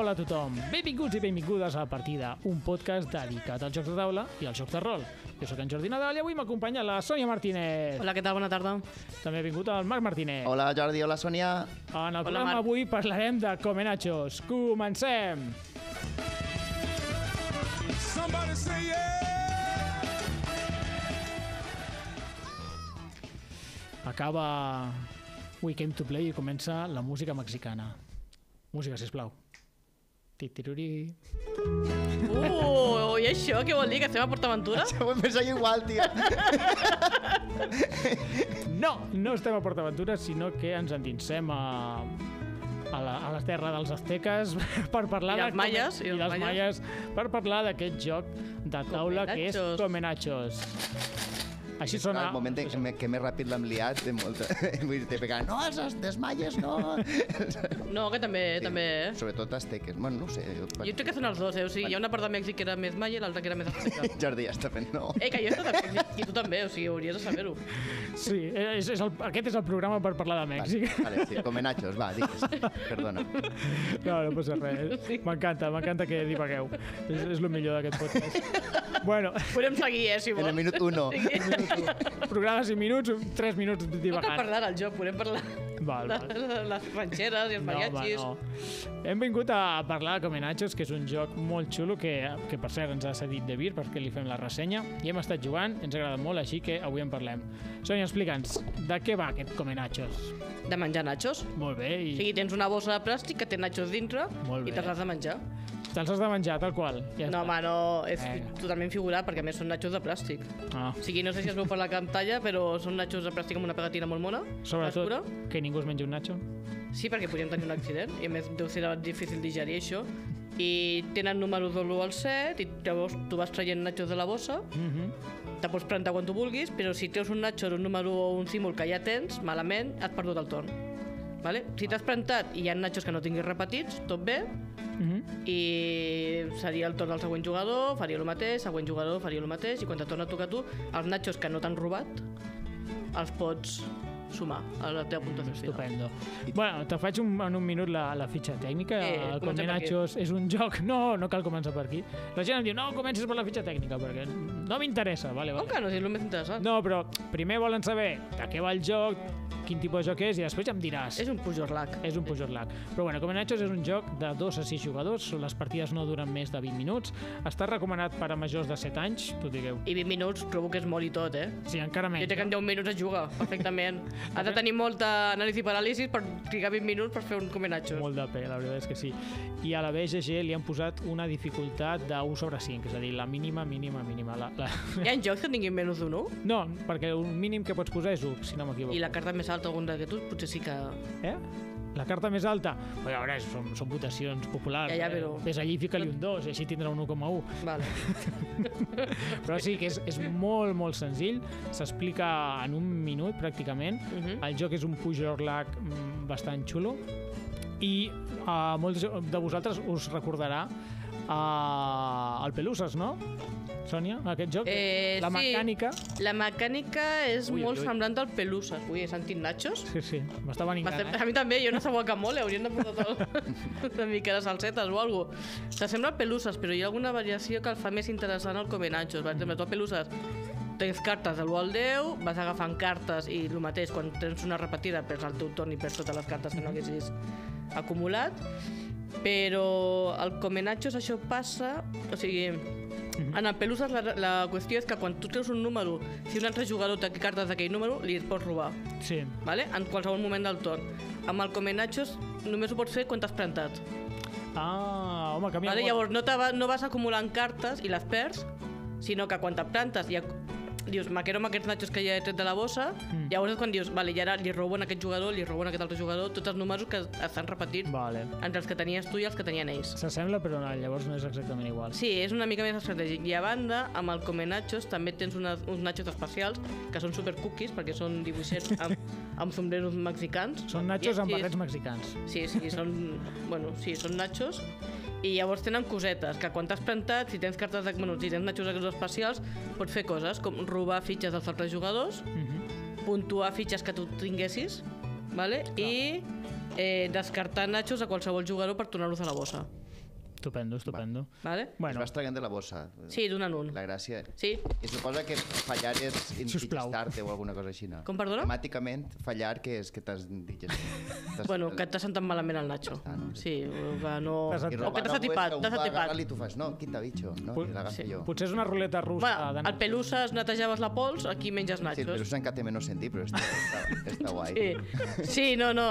Hola a tothom, benvinguts i benvingudes a Partida, un podcast dedicat als jocs de taula i als jocs de rol. Jo sóc en Jordi Nadal i avui m'acompanya la Sònia Martínez. Hola, què tal? Bona tarda. També ha vingut el Marc Martínez. Hola Jordi, hola Sònia. En el Hola, programa Marc. avui parlarem de Comenachos. Comencem! Somebody say yeah. Acaba We Came to Play i comença la música mexicana. Música, sisplau. Titiruri. Uh, i això què vol dir? Que estem a PortAventura? Ho he pensat igual, tio. No, no estem a PortAventura, sinó que ens endinsem a, a, la, a la terra dels azteques per parlar I de... els maies, i, i els dels maies, per parlar d'aquest joc de taula que és Comenachos. Així sona... El moment en me- que més ràpid l'hem liat, de molta... Vull dir, pegant, no, els es- desmaies, no. No, que també, Sí, també. eh? Sobretot azteques. Bueno, no ho sé. Jo, Jo crec que són els dos, eh? O sigui, hi ha una part de Mèxic que era més maia i l'altra que era més azteca. Jordi ja està fent, no. Eh, que jo he estat a Mèxic i tu també, o sigui, hauries de saber-ho. Sí, és, és el, aquest és el programa per parlar de Mèxic. Vale, sí, comenachos, va, digues. Perdona. No, no passa res. Sí. M'encanta, m'encanta que divagueu. És, és el millor d'aquest podcast. Bueno, Podem seguir, eh, si En vols. el minut uno. Programa 5 minuts, 3 minuts No cal divagant. parlar del joc, podem parlar Val, de val. les ranxeres i els No, home, mariachis. no. Hem vingut a parlar de Comenachos, que és un joc molt xulo que, que per cert ens ha cedit de Vir perquè li fem la ressenya i hem estat jugant, ens ha agradat molt, així que avui en parlem. Sònia, explica'ns, de què va aquest Comenachos? De menjar nachos. Molt bé, O i sigui, tens una bossa de plàstic que té nachos dintre i te'ls has de menjar. Te'ls has de menjar, tal qual. Ja No, home, no, és Vinga. totalment figurat perquè a més són nachos de plàstic. Ah. O sigui, no sé si es veu per la pantalla, però són nachos de plàstic amb una pegatina molt mona. Sobretot, oscura. que ningú es mengi un nacho. Sí, perquè podríem tenir un accident i a més deu ser difícil digerir això. I tenen números de l'1 al 7 i llavors tu vas traient nachos de la bossa, Mm -hmm. te pots plantar quan tu vulguis, però si treus un nacho d'un número o un símbol que ja tens, malament, has perdut el torn. Vale? Si t'has plantat i hi ha nachos que no tinguis repetits, tot bé, Mm -hmm. i seria el torn del següent jugador, faria el mateix, següent jugador faria el mateix, i quan te torna a tocar tu, els nachos que no t'han robat, els pots sumar a la teva puntuació final. Estupendo. Bueno, te faig un, en un minut la, la fitxa tècnica. Eh, el per Comenachos és un joc... No, no cal començar per aquí. La gent em diu, no, comencis per la fitxa tècnica, perquè no m'interessa. Vale, Com vale. que no? Si és el més interessant. No, però primer volen saber de què va el joc, quin tipus de joc és, i després ja em diràs. És un pujorlac. És un pujorlac. Però bueno, Comenachos és un joc de 2 a 6 jugadors, les partides no duren més de 20 minuts, està recomanat per a majors de 7 anys, tu digueu. I 20 minuts trobo que és molt i tot, eh? Sí, encara Jo menys. crec que en 10 minuts es juga, perfectament. Has de tenir molta anàlisi i paràlisi per trigar 20 minuts per fer un comenatxos. Molt de pe, la veritat és que sí. I a la BGG li han posat una dificultat de 1 sobre 5, és a dir, la mínima, mínima, mínima. La, la... Hi ha jocs que tinguin menys d'un 1? No, perquè el mínim que pots posar és 1, si no m'equivoco. I la carta més alta, algun d'aquests, potser sí que... Eh? La carta més alta? Però, a veure, són, són votacions populars. Ja, ja, però- Eh? Ves allí i fica-li un 2, i així tindrà un 1,1. Vale. Però sí que és, és molt, molt senzill. S'explica en un minut, pràcticament. Mhm. El joc és un pujorlac mm, bastant xulo. I a molts de vosaltres us recordarà uh, el Peluses, no? Sònia, aquest joc? Eh, la sí. mecànica... La mecànica és Ui, molt ui. semblant al Peluses. Ui, he sentit nachos? Sí, sí, m'està venint M'ha fet- gana, A mi també, jo no sé guacamole, hauríem de posar tot, una mica de salsetes o alguna cosa. S'assembla a peluses, però hi ha alguna variació que el fa més interessant al comenatxos. Per exemple, tu a peluses tens cartes de l'1 al 10, vas agafant cartes i el mateix, quan tens una repetida perds el teu torn i perds totes les cartes que no haguessis acumulat. Però al comenatxos això passa... O sigui, en el peluses la, la qüestió és que quan tu treus un número, si un altre jugador té cartes d'aquell número, li pots robar Sí. vale? en qualsevol moment del torn. Amb el Comenachos només ho pots fer quan t'has plantat. Ah, home, canvia Vale? Llavors no, va, no vas acumulant cartes i les perds, sinó que quan te plantes i dius, me quedo amb aquests nachos que ja he tret de la bossa, Mm. llavors és quan dius, vale, i ara li robo a aquest jugador, li robo a aquest altre jugador, tots els números que estan repetits Vale. entre els que tenies tu i els que tenien ells. S'assembla, però no, llavors no és exactament igual. Sí, és una mica més estratègic. I a banda, amb el Come Nachos també tens una, uns nachos especials que són super cookies perquè són dibuixets amb, amb sombreros mexicans. Són nachos amb barrets mexicans. Sí, sí, són, bueno, sí, són nachos i llavors tenen cosetes, que quan t'has plantat, si tens cartes de, bueno, si tens aquests especials, pots fer coses com robar fitxes dels altres jugadors, Mhm. puntuar fitxes que tu tinguessis, vale? i eh, descartar nachos a qualsevol jugador per tornar-los a la bossa. Estupendo, estupendo. Vale? Es Bueno, vas traient de la bossa. Sí, d'un en un. La gràcia... Sí. I suposa que fallar és indigestar-te o alguna cosa així, no? Com, perdona? Gramàticament, fallar, que és que t'has digestat. Bueno, que t'ha sentat malament el nacho. Ah, no. Sí, que no... T'has I robar O que t'has atipat, t'has atipat. I tu fas, no, quita bicho, no? L'agafo sí. jo. potser és una ruleta russa. Bueno, de al pelusses netejaves la pols, aquí menges Sí, nachos. però és encara té menys sentit, però està, està, està guai. Sí. sí, no, no.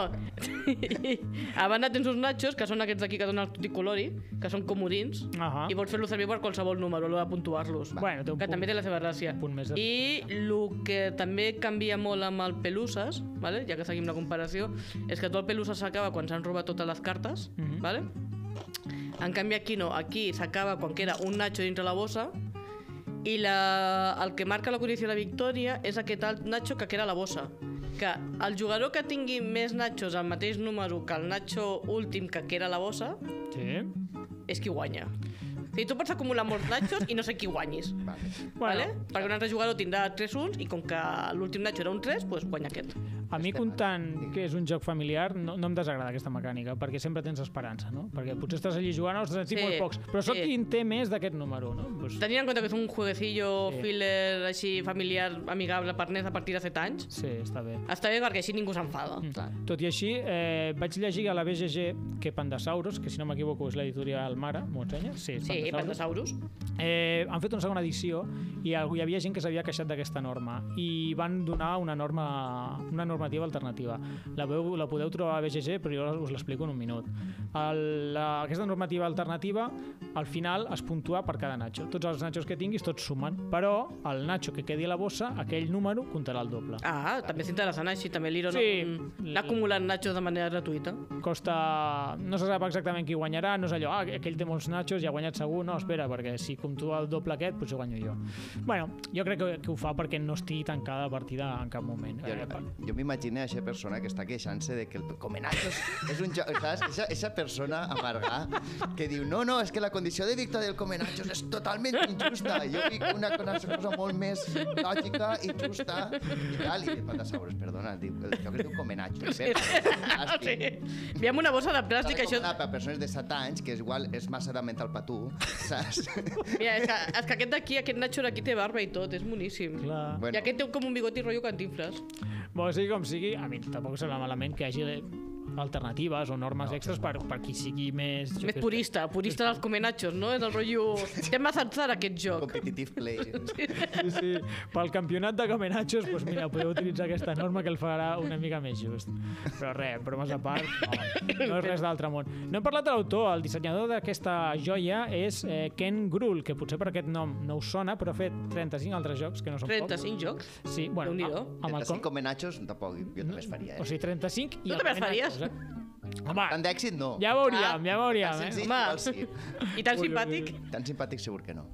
A banda tens uns nachos, que són aquests d'aquí que donen el tuticolori, que són comodins, Ahà. i pots fer-los servir per qualsevol número, a l'hora de puntuar-los. Bueno, té un que punt. també té la seva gràcia. punt més de- I el que també canvia molt amb el Pelusses, vale? ja que seguim la comparació, és que tot el Pelusses s'acaba quan s'han robat totes les cartes, Mhm. vale? en canvi aquí no, aquí s'acaba quan queda un Nacho dintre la bossa i la, el que marca la condició de la victòria és aquest alt Nacho que queda a la bossa. Que el jugador que tingui més Nachos al mateix número que el Nacho últim que queda a la bossa Sí. És qui guanya. O sigui, tu pots acumular molts Nachos i no sé qui guanyis. Vale. Vale? Perquè un altre jugador tindrà 3 uns i com que l'últim Nacho era un 3, doncs guanya aquest. A mi, comptant que és un joc familiar, no, no em desagrada aquesta mecànica, perquè sempre tens esperança, no? Perquè potser estàs allí jugant, ostres, en tinc Sí, molt pocs, però sóc sí. qui en té més d'aquest número, no? Pues, Tenint en compte que és un jueguecillo Sí. filler així familiar, amigable per nens a partir de 7 anys, sí, està bé. està bé perquè així ningú s'enfada. Mm. Tot i així, eh, vaig llegir a la BGG que Pandasaurus, que si no m'equivoco és l'editorial Mare, m'ho ensenyes? Sí, és Sí, Pandasaurus. Eh, han fet una segona edició i hi havia gent que s'havia queixat d'aquesta norma i van donar una norma una normativa alternativa. La, veu, la podeu trobar a BGG, però jo us l'explico en un minut. El, la, aquesta normativa alternativa, al final, es puntua per cada nacho. Tots els nachos que tinguis, tots sumen, però el nacho que quedi a la bossa, aquell número comptarà el doble. Ah, també és interessant, així també l'Iro Sí. no, anar acumulant nachos de manera gratuïta. costa... No se sap exactament qui guanyarà, no és allò, ah, aquell té molts nachos i ha guanyat segur, no, espera, perquè si puntua el doble aquest, potser guanyo jo. Bueno, jo crec que, que ho fa perquè no estigui tancada la partida en cap moment. Jo, Eh, jo m'imagino aquesta persona que està queixant-se de que el Comenachos és un joc, saps? Esa, esa persona amarga que diu no, no, és que la condició de victòria del Comenachos és totalment injusta. Jo dic una, una cosa molt més lògica i justa i tal. I Pandasaurus, perdona, diu, el joc es diu Comenachos. Sí. Sí. Veiem una bossa de plàstic, això... Per persones de 7 anys, que és igual és massa de mental per tu, saps? Mira, és que, és que aquest d'aquí, aquest Nacho d'aquí té barba i tot, és moníssim. Clar. Bueno. I aquest té com un bigoti rotllo cantinfles. Bueno, sigui com sigui, a mi tampoc sembla malament que hagi alternatives o normes extres per, per qui sigui més... jo Més què sé. purista, purista dels comenachos, no? És el rotllo... Té massa atzar aquest joc. Competitive play. Sí, sí. Pel campionat de Comenachos, doncs mira, podeu utilitzar aquesta norma que el farà una mica més just. Però res, bromes a part, no, no és res d'altre món. No hem parlat de l'autor, el dissenyador d'aquesta joia és eh, Ken Gruhl, que potser per aquest nom no us sona, però ha fet 35 altres jocs, que no són 35 jocs? Sí, bueno, amb, amb el 35 com... Comenachos, tampoc, jo també es faria. O Eh? sigui, 35 i Tu també els Faries? Eh? Home, Tant d'èxit, no. ja veuríem, ja Tan veuríem. Eh? senzill, Home. sí. I tan simpàtic. Tan simpàtic segur que no.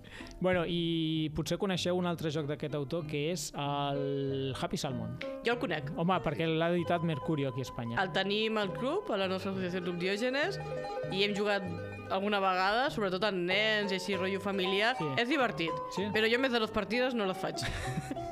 Bueno, i potser coneixeu un altre joc d'aquest autor, que és el Happy Salmon. Jo el conec. Home, perquè l'ha editat Mercurio aquí a Espanya. El tenim al club, a la nostra associació Club Diògenes, i hem jugat alguna vegada, sobretot amb nens i així, rotllo familiar. Sí. És divertit, Sí? però jo més de les partides no les faig.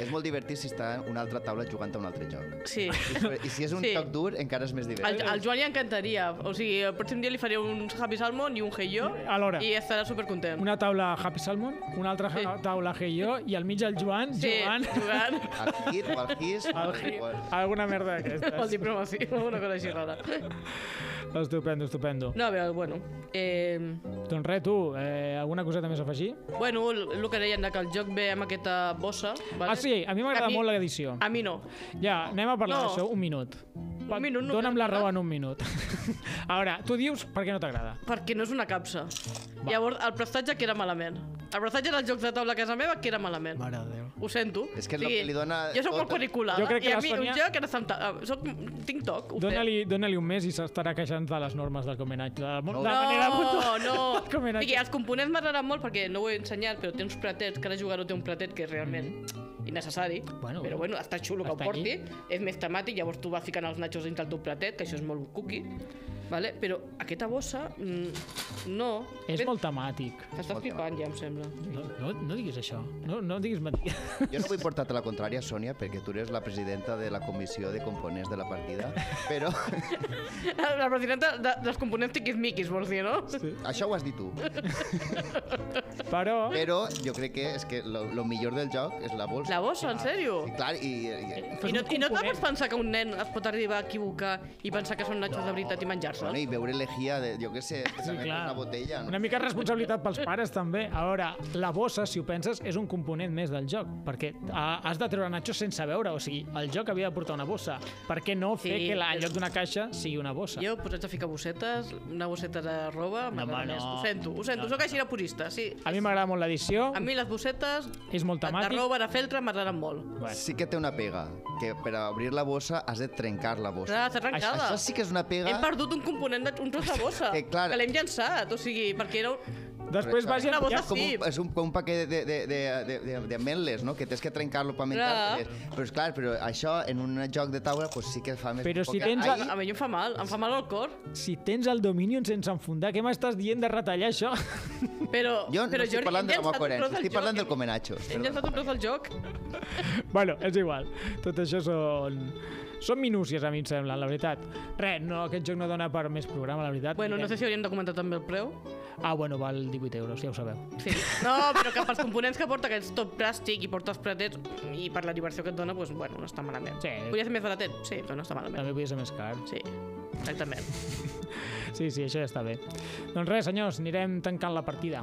És molt divertit si està una altra taula jugant a un altre joc. Sí. I, si és un Sí. joc dur, encara és més divertit. al Joan li encantaria. O sigui, el pròxim dia li faré un Happy Salmon i un Hey Jo Alhora. i estarà supercontent. Una taula Happy Salmon, una altra Sí. taula Hey Jo i al mig el Joan Sí, jugant jugant Al hit o al his... al- alguna merda el d'aquestes. diplomacia, una cosa així rara. Estupendo, estupendo. No, a veure, bueno. Eh, Doncs res, tu, eh, alguna coseta més a afegir? bueno, el, que deien de que el joc ve amb aquesta bossa... Vale? Ah, sí, a mi m'agrada mi- molt l'edició. A mi no. Ja, anem a parlar No. d'això un minut. Va, minut no Dóna'm la raó en un minut. a veure, tu dius per què no t'agrada. Perquè no és una capsa. Llavors, el prestatge que era malament. El prestatge dels jocs de taula a casa meva que era malament. Mare de Déu. Ho sento. És que és el que li dona Jo sóc molt tot- quadriculada Jo crec que i a mi Sònia- un joc era saltar... ah, Soc... Tinc toc. Dóna-li dóna un mes i s'estarà queixant de les normes del comenatge. De, No. de manera No, no. comenatge. Digui, els components m'agraden molt perquè no ho he ensenyat, però té uns platets, cada jugador té un platet que és realment innecessari. Bueno, però bueno, està xulo que ho porti. És més temàtic, llavors tu vas ficant els nachos dins del teu platet, que això és molt cookie. Vale? Però aquesta bossa, mm, no. És molt temàtic. T'estàs molt flipant, ja, em sembla. No, no, no diguis això. No, no diguis mentida. Jo no vull portar-te la contrària, Sònia, perquè tu eres la presidenta de la comissió de components de la partida, però La presidenta de, dels components tiquismiquis, vols dir, no? Sí. això ho has dit tu. Però... Però jo crec que és que lo, lo millor del joc és la bolsa. La bossa, en sèrio? I clar, i, i, I no, un I no component. pots pensar que un nen es pot arribar a equivocar i pensar que són nachos de veritat i menjar-se? Bueno, i veure lejía de, jo què sé, Sí, una botella, no? Una mica de responsabilitat pels pares, també. A veure, la bossa, si ho penses, és un component més del joc, perquè ah, has de treure nachos sense veure, o sigui, el joc havia de portar una bossa. Per què no fer Sí, que la, en lloc d'una caixa sigui una bossa? Jo, posats a ficar bossetes, una bosseta de roba, No, home, més. no. Ho sento, ho sento, No. soc així de purista, sí. A mi m'agrada molt l'edició, A mi les bossetes és molt de temàtic. roba, de feltre, m'agraden molt. Bueno, Sí que té una pega, que per a obrir la bossa has de trencar la bossa. Clar, està arrencada. Això sí que és una pega... Hem perdut un component, de, un tros de bossa, Que, clar- que l'hem llançat, o sigui, perquè era... Després vas Una bossa és com sí. un, és un, com un paquet de, de, de, de, de, de ametles, no? Que tens que trencar-lo per menjar. Però és clar, però això en un joc de taula pues, sí que fa més... Però si tens ahí- A mi em fa mal, em fa mal al cor. si tens el Dominion sense enfundar, què m'estàs dient de retallar això? Però, Jo no però estic Jordi, parlant de la meva coherència, tros estic joc, parlant del comenatxos. Hem llançat un tros del joc. bueno, és igual. Tot això són... Són minúcies, a mi em sembla, la veritat. Res, no, aquest joc no dona per més programa, la veritat. Bueno, no sé si hauríem de comentar també el preu. Ah, bueno, val 18 euros, ja ho sabeu. Sí. No, però que pels components que porta, que és tot plàstic i porta els platets, i per la diversió que et dona, doncs, bueno, no està malament. Sí. Podria ser més baratet? Sí, però no està malament. També podia ser més car. Sí, exactament. Sí, sí, això ja està bé. Doncs res, senyors, anirem tancant la partida.